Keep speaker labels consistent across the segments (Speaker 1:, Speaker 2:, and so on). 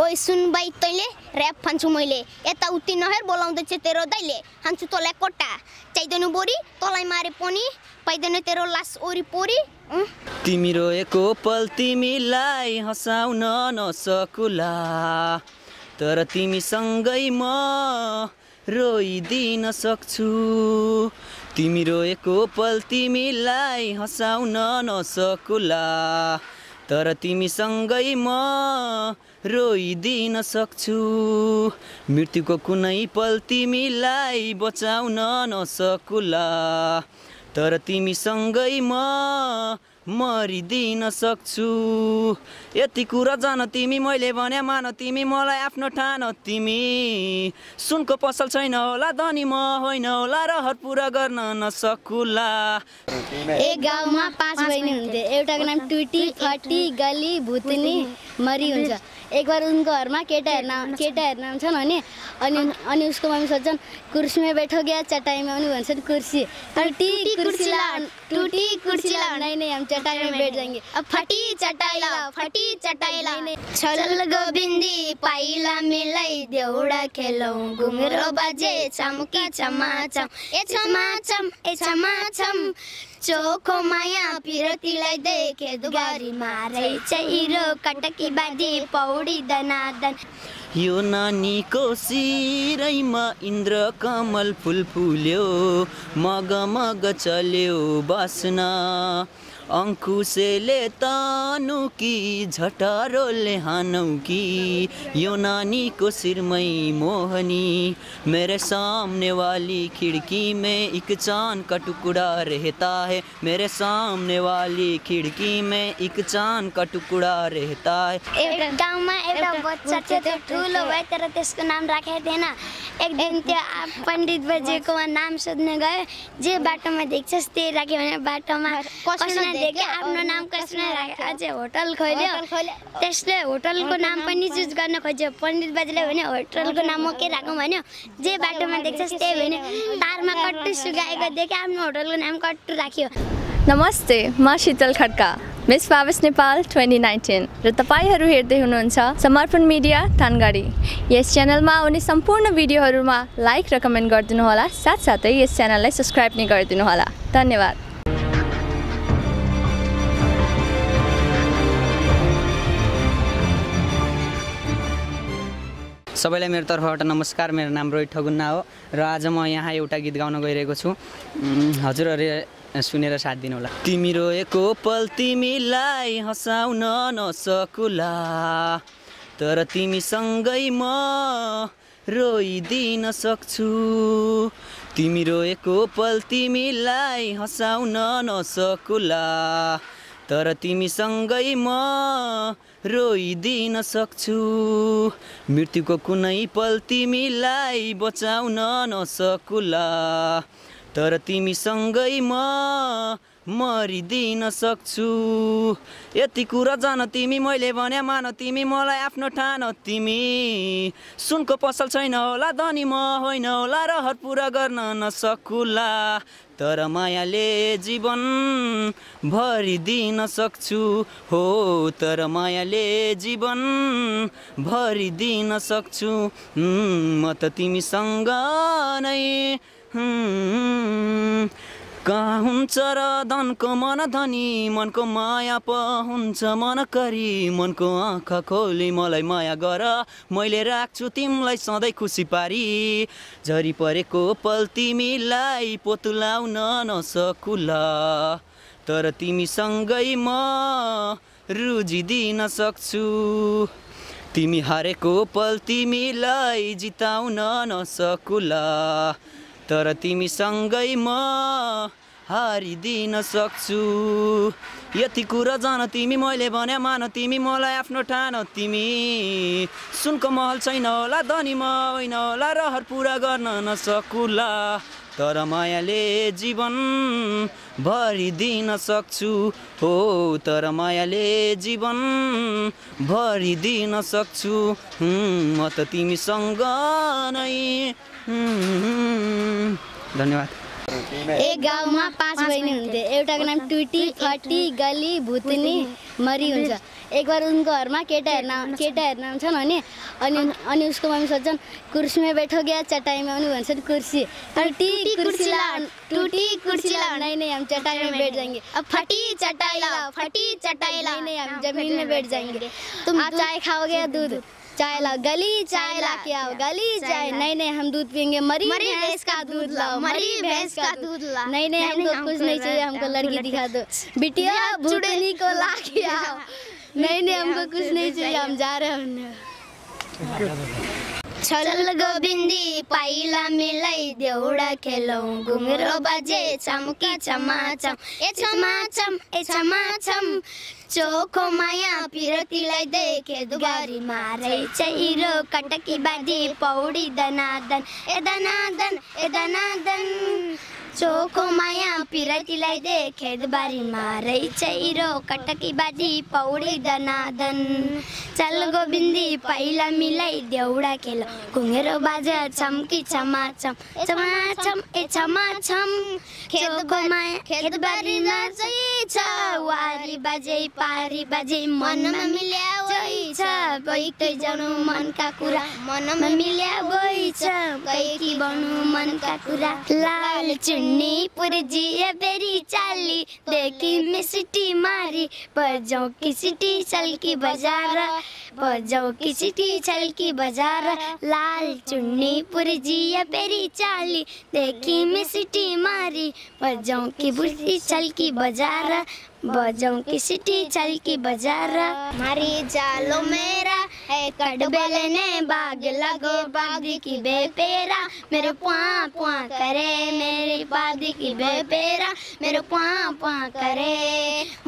Speaker 1: ओइ सुन बाई तैँले ऱ्याप फान्छु मैले। यता उति नहेर बोलाउँदैछ तेरो दाइले। हान्छु तँलाई कोट्टा चाहिँदैन बोरी तँलाई मारे पनि। पाइँदैन तेरो लास ओरिपोरी उम्,
Speaker 2: तिमी रोएको पल तिमीलाई हँसाउन नसकुला। तर तिमीसँगै म रोइदिन सक्छु। तिमी रोएको पल तिमीलाई हँसाउन नसकुला। तर तिमीसँगै म रोइदिन सक्छु। मृत्युको कुनै पल तिमीलाई बचाउन नसकुला। तर तिमीसँगै म मरिदिन सक्छु। यति कुरा जान तिमी मैले भने मान तिमी मलाई आफ्नो ठान तिमी। सुनको पसल छैन होला धनी म होइन होला रहर पुरा गर्न नसकुला।
Speaker 3: एक गाउँमा पाँच बहिनी हुन्थे एउटाको नाम टुटी फटी गली भुतनी मरी हुन्छ एक बार उनको घरमा केटाहरू नाम केटाहरू नाम छन् भने अनि अनि उसको मम्मी सोध्छन् कुर्सीमा बैठो गया चटाइमा पनि भन्छन् कुर्सी। टुटी कुर्सी ला टुटी कुर्सी ला नहीं नहीं हम चटाई में बैठ जाएंगे।
Speaker 1: अब फटी चटाइला फटी चटाइला। छल गोबिन्दी पाइला मिलाई देउडा खेलौ घुमेरो बाजे छमकी छमाछम ए छमाछम ए छमाछम चोखो माया पिरतीलाई देखे दुबारी मारै चाहिरो कटकी बाजी पौडी दनादन।
Speaker 2: यो नानीको शिरैमा इन्द्र कमल फुल फुल्यो मग मग चल्यो बास्ना। अङ्कुशेले तानु कि झटारोले हानौ कि। यो नानीको शिरमै मोहनी मेरे सामने वाली खिड़की में एक चाँद का टुकड़ा रहता है। मेरे सामने वाली खिड़की में एक चाँद का टुकड़ा रहता है।
Speaker 3: एउटा गाउँमा एउटा बच्चा थियो त्यो ठुलो भयो तर त्यसको नाम राखेको थिएन एक दिन त्यो आ- पण्डित बजेकोमा नाम सोध्न गयो जे बाटोमा देख्छस् त्यही राख्यो भने बाटोमा देख्यो आफ्नो नाम कसले राख्यो? अझै होटल खोल्यो। त्यसले होटलको नाम पनि चुज गर्न खोज्यो। पण्डित बाजेले भने होटलको नाम म के राखौँ? भन्यो। जे बाटोमा देख्छस् त्यही भन्यो। तारमा कट्टु सुकाएको देख्यो आफ्नो होटलको नाम कट्टु राख्यो।
Speaker 4: नमस्ते म शीतल खड्का। मिस पावस नेपाल ट्वेन्टी नाइन्टिन। र तपाईँहरू हेर्दै हुनुहुन्छ समर्पण मिडिया थानगढी यस च्यानलमा आउने सम्पूर्ण भिडियोहरूमा लाइक र कमेन्ट गरिदिनुहोला। साथसाथै यस च्यानललाई सब्सक्राइब नै गरिदिनुहोला। धन्यवाद।
Speaker 2: सबैलाई मेरो तर्फबाट नमस्कार मेरो नाम रोहित ठगुन्ना हो र आज म यहाँ एउटा गीत गाउन गइरहेको छु। उम्, हजुरहरूले सुनेर साथ दिनुहोला तिमी रोएको पल तिमीलाई हँसाउन नसकुला तर तिमीसँगै म रोइदिन सक्छु। तिमी रोएको पल तिमीलाई हँसाउन नसकुला तर तिमीसँगै म रोइदिन सक्छु। मृत्युको कुनै पल तिमीलाई बचाउन नसकुला। तर तिमीसँगै म मरिदिन सक्छु। यति कुरा जान तिमी मैले भने मान तिमी मलाई आफ्नो ठान तिमी। सुनको पसल छैन होला धनी म होइन होला रहर पुरा गर्न नसकुला। तर मायाले जीवन भरिदिन सक्छु हो तर मायाले जीवन भरिदिन सक्छु म त तिमीसँग नै। कहाँ हुन्छ र धनको मन धनी मनको माया प हुन्छ मन करी मनको आँखा खोली मलाई माया गर मैले राख्छु तिमीलाई सधैँ खुसी पारी। झरी परेको पल तिमीलाई पोतुलाउन नसकुला तर तिमीसँगै म रुजिदिन सक्छु। तिमी हारेको पल तिमीलाई जिताउन नसकुला तर तिमीसँगै म हारिदिन सक्छु। यति कुरा जान तिमी मैले भने मान तिमी मलाई आफ्नो ठान तिमी। सुनको महल छैन होला धनी म होइन होला रहर पुरा गर्न नसकुला। तर मायाले जीवन भरिदिन सक्छु। हो तर मायाले जीवन भरिदिन सक्छु। म त तिमीसँग नै। धन्यवाद।
Speaker 3: एक गाउँमा पाँच बहिनी हुन्थे एउटाको नाम टुटी फटी गली भुतनी मरी हुन्छ। एक बार उनको घरमा केटाहरू नाम केटाहरू नाम छन् भने अनि अनि उसको मम्मी सोध्छन् कुर्सीमा बैठो गया चटाइमा पनि भन्छन् कुर्सी। टुटी कुर्सी ला टूटी कुर्सी ला नहीं नहीं हम चटाई में बैठ जाएंगे। अब फटी चटाई फटी चटाई लाओ। नहीं हम जमीन में बैठ जाएंगे। तुम आप चाय खाओगे या दूध। चाय लाओ गली चाय ला के आओ गली चाय नहीं नहीं हम दूध पियेंगे मरी
Speaker 1: मरी
Speaker 3: भैंस का दूध लाओ मरी भैंस का दूध
Speaker 1: ला
Speaker 3: नहीं नहीं हमको कुछ नहीं चाहिए हमको लड़की दिखा दो। बिटिया भुटनी को ला के आओ। नहीं नहीं हमको कुछ नहीं चाहिए हम जा रहे हैं
Speaker 1: छल गोबिन्दी पाइला मिलाई देउडा खेलौँ। घुमेरो बाजे चम्की चमाचम। ए चमाचम ए चमाचम। चोखो माया पिरतीलाई देखे दुबारी मारै चाहिरो कटकी बाजी पौडी दनादन ए दनादन ए दनादन। चोखो माया पिरतीलाई देखे दुबारी मारै चाहिरो कटकी बाजी पौडी दनादन। चल गोबिन्दी पहिला मिलाई देउडा खेल। घुँगेरो बाजा चम्की चमाचम चमाचम ए चमाचम खेतको माया खेतबारीमा चाहिँ छ। वारी बाजे पारी बाजे मनमा मिल्या गई छ। गइकै जानु मनका कुरा। मनमा मिल्या गई छ। गइकी बनु मनका कुरा। लाल चुन्नी पुरजिया बेरी चाली। देखि मिसिटी मारी बजाऊ की सिटी चल्की बजार बजाऊ की सिटी चल्की बजार। लाल चुन्नी पुरजिया बेरी चाली। देखि मिसिटी मारी। बजाऊ की बुढ़ी चल्की बजार। बजाऊ की सिटी चल्की बजार। मारी जालो मेरा। है कड़बेले ने बाग लगो। बादी की बेपेरा मेरे पुआ पुआ करे। मेरी बादी की बेपेरा मेरे पुआ पुआ करे।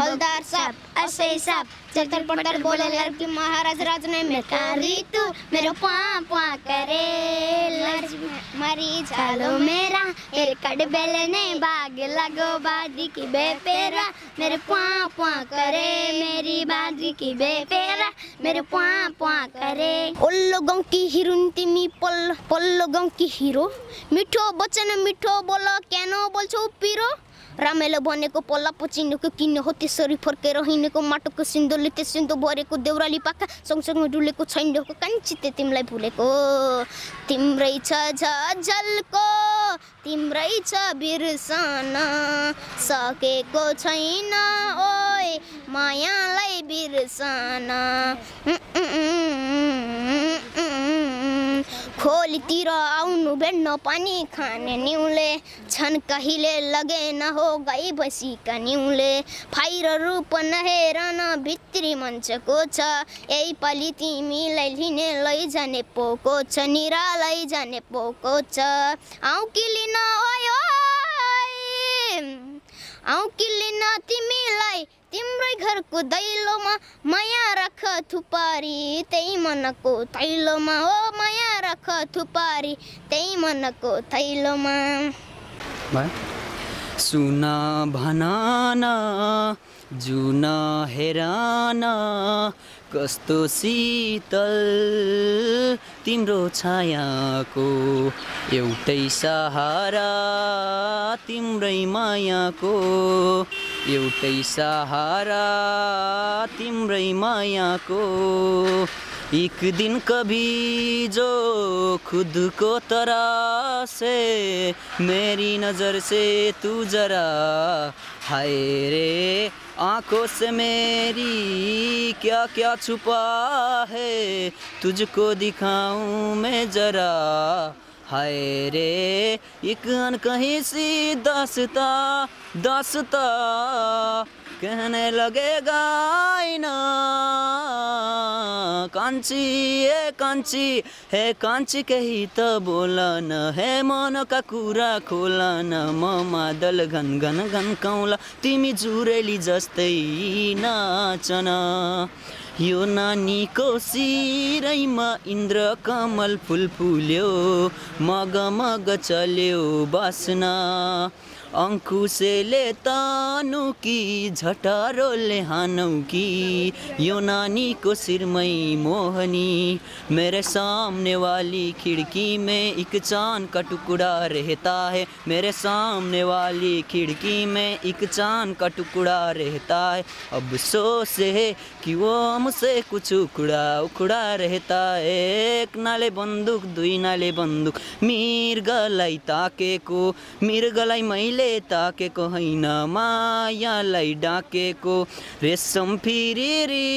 Speaker 1: हलदार साहब ऐसे साहब चटर पटर बोले लड़की महाराज। राज ने मैं कारी तू मेरे पुआ पुआ करे। मरी झालो मेरा मेरे कड़बेले ने बाग लगो बादी की बेपेरा मेरे पुआ पुआ करे मेरी बादी की बेपेरा मेरे पुआ पुआ करे। ओल्लो गाउँ की हिरुन तिमी पल्लो पल्लो गाउँ की हिरो। मिठो वचन मिठो बोल केनो बोल्छौ पिरो। रामेले भनेको पल्ला पचिनेको किन्ने हो त्यसरी फर्केर हिँडेको माटोको सिन्दुरले त्यो सिन्दुर भरेको देउराली पाखा सँगसँगै डुलेको छैनको कान्छी तिमीलाई भुलेको। तिम्रै छ झल्को तिम्रै छ बिर्सन सकेको छैन ओए मायालाई बिर्सन। खोलीतिर आउनु भेट्न पानी खाने निउले। छन् कहिले लगेन हो गई बसीका निउले फाइर रूप नहेर न भित्री मञ्चको छ। यही पालि तिमीलाई लिने लैजाने पोको छ। निरा लैजाने पोको छ। आउ कि लिन आउ कि लिन तिमीलाई तिम्रै घरको दैलोमा माया राख थुपारी त्यही मनको थैलोमा हो माया राख थुपारी त्यही मनको थैलोमा
Speaker 2: सुन भन न जुन हेर न कस्तो शीतल तिम्रो छायाको एउटै सहारा तिम्रै मायाको एउटै सहारा तिम्रै मायाको। एक दिन कभी जो खुद को तरह से मेरी नज़र से तू जरा हाय रे, आँखों से मेरी क्या क्या छुपा है, तुझको दिखाऊँ मैं जरा हाय रे एक अनकहीं सी दासता दासता। कहने लगेगा आईना कांची ए कांची हे कांची केही त हे मनका कुरा खोल न म मादल घन घन घन कौला तिमी जुरेली जस्तै नाचन। यो नानीको सिरैमा इन्द्र कमल फुल फुल्यो मग मग चल्यो बासना अङ्कुशेले तानु कि झटारोले हानौ कि? यो नानीको सिरमै मोहनी मेरे सामने वाली खिड़की में एक चांद का टुकड़ा रहता है। मेरे सामने वाली खिड़की में एक चांद का टुकड़ा रहता है। अब सोच है कि वो हमसे कुछ उखड़ा उखड़ा रहता है। एक नाले बन्दुक दुई नाले बन्दुक मृगलाई ताकेको मृगलाई मैले ताकेको होइन मायालाई डाकेको रेशम फिरिरी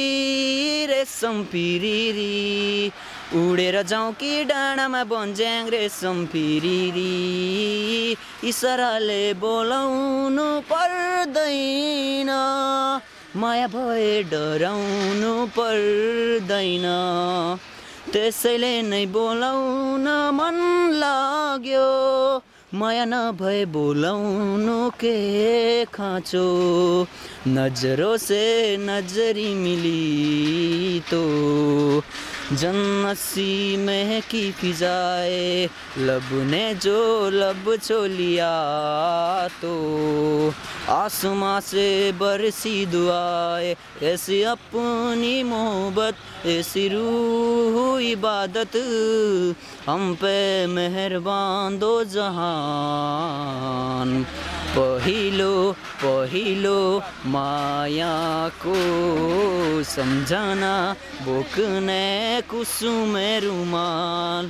Speaker 2: रेशम फिरिरी। उडेर जाउँ कि डाँडामा बन्ज्याङ रेशम फिरिरी। इसाराले बोलाउनु पर्दैन माया भए डराउनु पर्दैन। त्यसैले नै बोलाउन मन लाग्यो। माया नभए बोलाउनु के खाँचो? नजरों से नजरी मिली तो। जन्नसी महकी फिजाए लब ने जो लब छो लिया तो। आसमां से बरसी दुआए, ऐसी अपनी मोहब्बत, ऐसी रूह इबादत। हम पे मेहरबान दो जहान, पहिलो पहिलो मायाको सम्झना बोक्ने कुसुमे रुमाल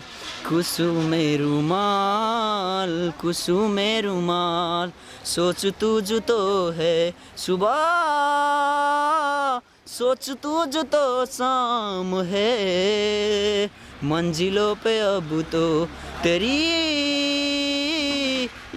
Speaker 2: कुसुमे रुमाल कुसुमे रुमाल सोच तुझ तो है सुबह, सोच तुझ तो शाम है। मंजिलों पे अब तो तेरी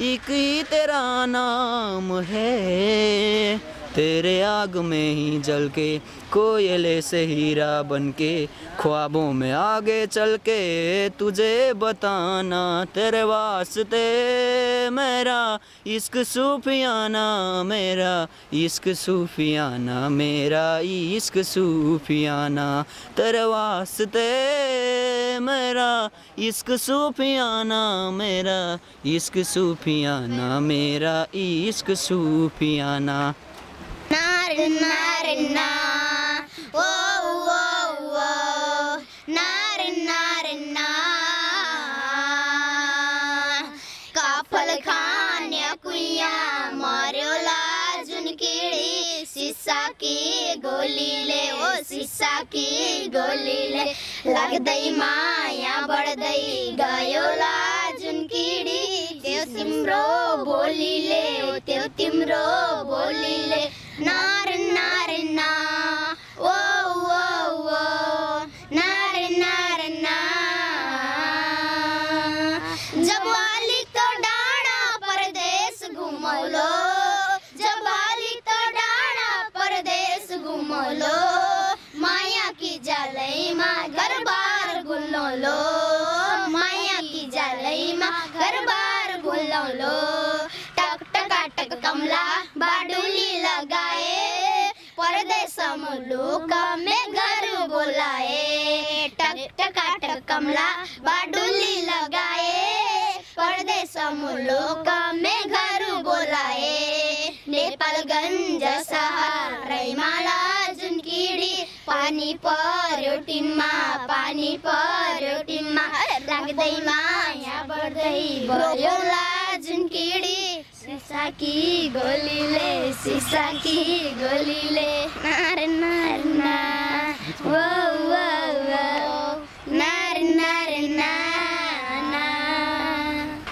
Speaker 2: एक ही तेरा नाम है। तेरे आग में ही जल के, कोयले से हीरा बन के ख्वाबों में आगे चल के, तुझे बताना तेरे वास्ते मेरा इश्क सूफियाना, मेरा इश्क सूफियाना, मेरा इश्क सूफियाना, तेरे वास्ते मेरा इश्क सूफियाना, मेरा इश्क सूफियाना, मेरा इश्क सूफियाना।
Speaker 1: ना ओ जुन किडी सिसा गोलीले ओ गोलीले लाग्दै माया बढ्दै गयोला जुन किडी त्यो तिम्रो बोलीले त्यो तिम्रो बोलीले जालैमा घरबार गुल्लौलो टक टकाटक कमला बाडुली लगाए. परदेश मुलुक में घर बोलाए. टक टकाटक कमला बाडुली लगाए. परदेश मुलुक में घर बोलाए. नेपालगञ्ज सहर रैमाला जुन किडी पानी पर्यो टिनमा पानी पर्यो टिनमा. लाग्दै बढ्दै बढ्योला जुन किडी सिसा कि गोलीले सिसा कि गोलीले नार नार ना वो वो वो नार नार ना ना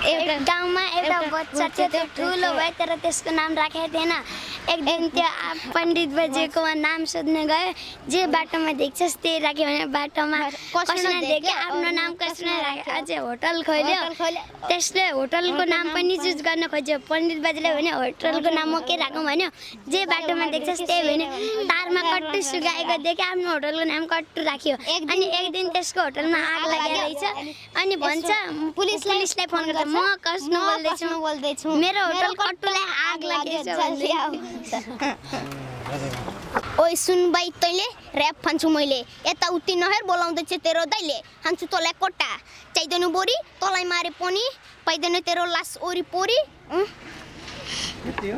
Speaker 3: एउटा गाउँमा एउटा बच्चा थियो त्यो ठुलो भयो तर त्यसको नाम राखेको थिएन एक दिन त्यो पण्डित बजेकोमा नाम सोध्न गयो जे बाटोमा देख्छस् त्यही राख्यो भने बाटोमा कसले देख्यो? आफ्नो नाम कसले राख्यो? अझै होटल खोल्यो। त्यसले होटलको नाम पनि चुज गर्न खोज्यो। पण्डित बाजेले भने होटलको नाम म के राखौँ? भन्यो। जे बाटोमा देख्छस् त्यही भने तारमा कट्टु सुकाएको देख्यो। आफ्नो होटलको नाम कट्टु राख्यो। अनि एक दिन त्यसको होटलमा आग लागेको रहेछ। अनि भन्छ पुलिसलाई फोन गर्दा म कस्नु बोल्दैछु?
Speaker 1: बोल्दैछु?
Speaker 3: मेरो होटल कट्टुलाई आग लागेको छ।
Speaker 1: ओइ सुन बाई तैँले ऱ्याप फान्छु मैले। यताउति नहेर बोलाउँदैछ तेरो दाइले हान्छु तँलाई कोट्टा चाहिँदैन बोरी तँलाई मारे पनि। पाइँदैन तेरो लास ओरी पोरी।
Speaker 2: यति